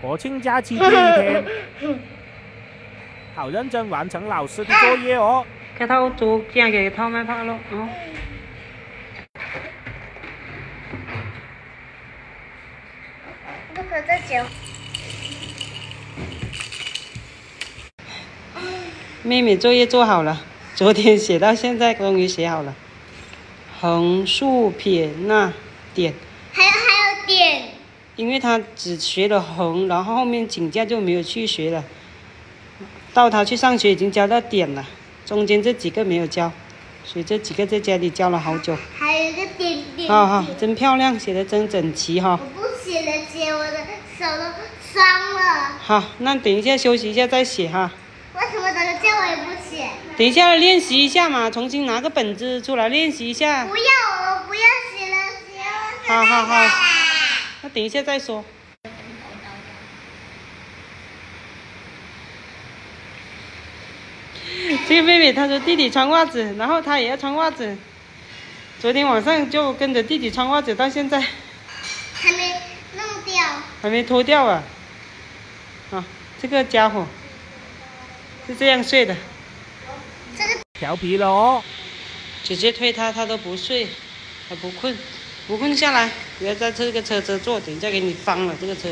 国庆假期第一天，好认真完成老师的作业哦。cái thau mai phao luôn đó 不可再剪。妹妹作业做好了，昨天写到现在终于写好了。横竖撇捺点，因为他只学了横，然后后面请假就没有去学了。到他去上学已经教到点了，中间这几个没有教，所以这几个在家里教了好久。还有一个点点。好好，真漂亮，写的真整齐哈。我不写了，姐，我的手都酸了。好，那等一下休息一下再写哈。为什么等个叫我也不写？等一下练习一下嘛，重新拿个本子出来练习一下。不要，我不要写了，写了。好好好，那等一下再说。这个妹妹她说弟弟穿袜子，然后她也要穿袜子。昨天晚上就跟着弟弟穿袜子，到现在还没弄掉。还没脱掉啊！啊，这个家伙是这样睡的，这个调皮了哦。姐姐推他，他都不睡，还不困，不困下来，不要在这个车车坐，等一下给你翻了这个车。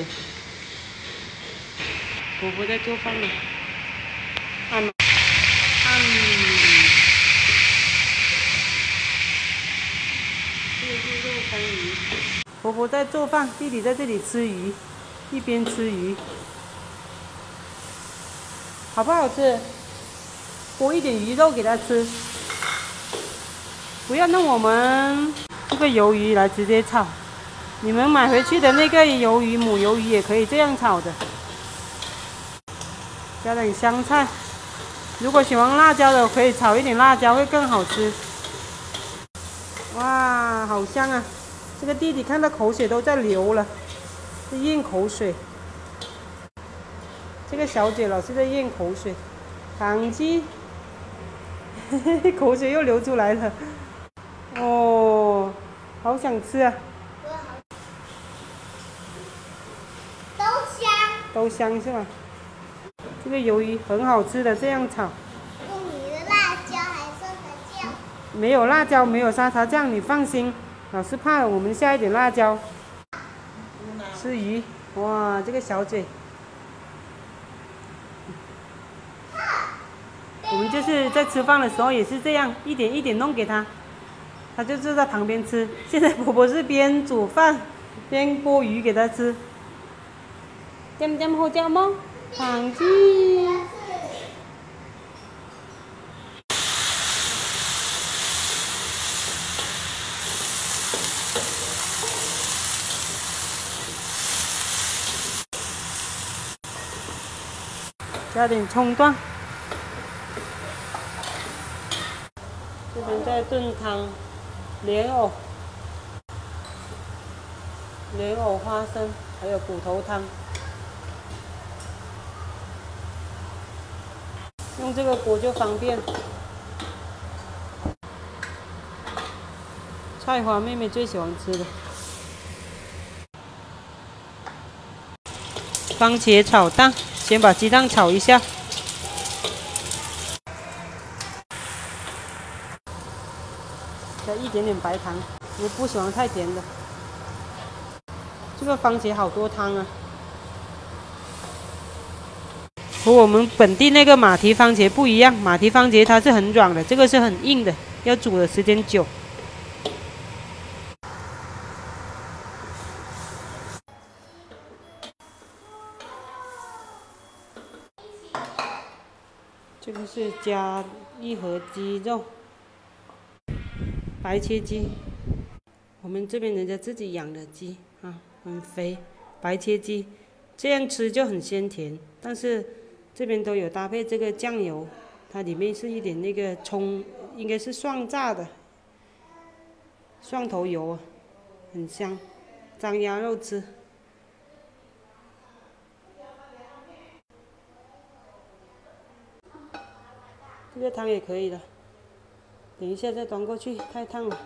婆婆在做饭呢，按按，这个是肉干鱼。婆婆在做饭，弟弟在这里吃鱼，一边吃鱼，好不好吃？剥一点鱼肉给他吃。不要弄我们这个鱿鱼来直接炒，你们买回去的那个鱿鱼母鱿鱼也可以这样炒的，加点香菜。如果喜欢辣椒的，可以炒一点辣椒会更好吃。哇，好香啊！这个弟弟看到口水都在流了，在咽口水。这个小姐老是在咽口水，糖鸡，口水又流出来了。哦，好想吃啊！都香。都香是吧？这个鱿鱼很好吃的，这样炒。用你的辣椒还是沙茶酱？没有辣椒，没有沙茶酱，你放心。老师怕我们下一点辣椒。吃鱼，哇，这个小嘴。我们就是在吃饭的时候也是这样，一点一点弄给他，他就坐在旁边吃。现在婆婆是边煮饭边剥鱼给他吃。点点好吃吗？糖鸡。加点葱段。这边在炖汤，莲藕、莲藕花生，还有骨头汤。用这个锅就方便。菜花妹妹最喜欢吃的。番茄炒蛋，先把鸡蛋炒一下。加一点点白糖，我不喜欢太甜的。这个番茄好多汤啊，和我们本地那个马蹄番茄不一样，马蹄番茄它是很软的，这个是很硬的，要煮的时间久。这个是加一盒鸡肉。白切鸡，我们这边人家自己养的鸡啊，很肥。白切鸡，这样吃就很鲜甜。但是这边都有搭配这个酱油，它里面是一点那个葱，应该是蒜炸的，蒜头油啊，很香。张鸭肉吃，这个汤也可以的。等一下再端过去，太烫了。